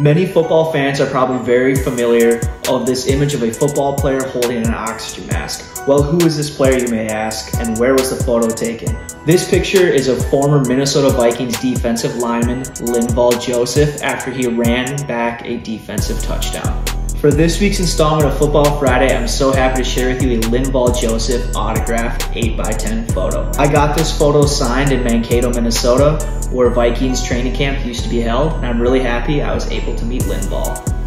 Many football fans are probably very familiar of this image of a football player holding an oxygen mask. Well, who is this player you may ask, and where was the photo taken? This picture is of former Minnesota Vikings defensive lineman Linval Joseph after he ran back a defensive touchdown. For this week's installment of Football Friday, I'm so happy to share with you a Linval Joseph autographed 8x10 photo. I got this photo signed in Mankato, Minnesota, where Vikings training camp used to be held, and I'm really happy I was able to meet Linval.